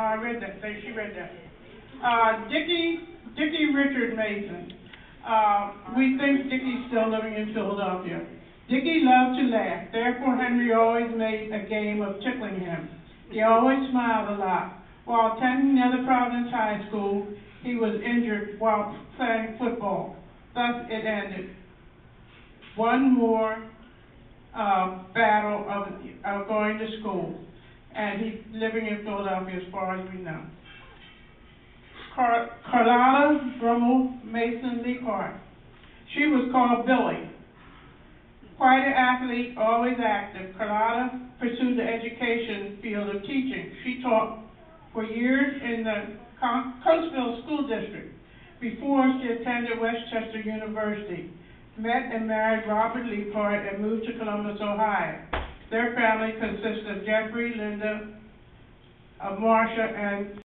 I read that, they, she read that. Uh, Dickie, Dickie Richard Mason. Uh, we think Dickie's still living in Philadelphia. Dickie loved to laugh, therefore Henry always made a game of tickling him. He always smiled a lot. While attending Nether Providence High School, he was injured while playing football. Thus it ended. One more, uh, battle of, of going to school. And he's living in Philadelphia as far as we know. Car- Carlotta Brummel Mason Lee She was called Billy. Quite an athlete, always active, Carlotta pursued the education field of teaching. She taught for years in the Coatesville School District before she attended West Chester University. Met and married Robert Lee and moved to Columbus, Ohio. Their family consists of Jeffrey, Linda, of Marcia, and